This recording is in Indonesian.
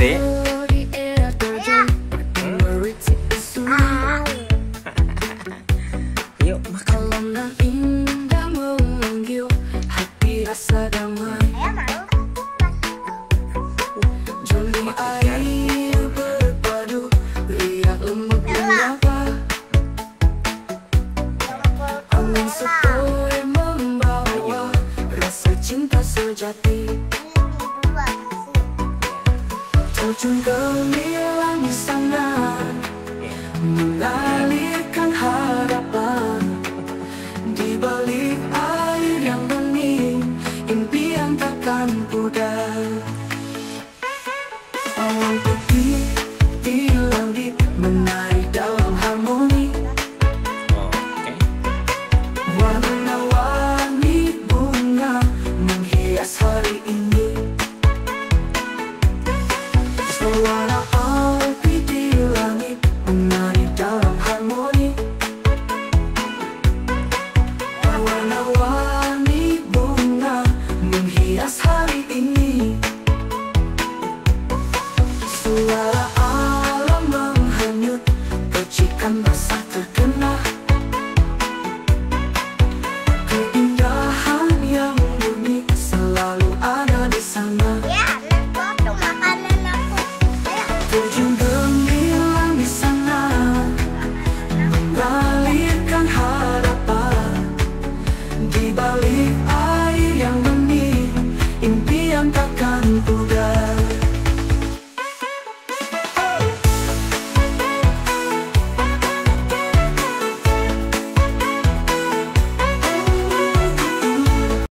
Yuk makan indah Hati rasa damai Joni air berpadu Riak lembut Angin sepoi membawa Rasa cinta sejati Ujung gemilang di sana Mengalirkan harapan. Di balik air yang bening Impian takkan pudar. one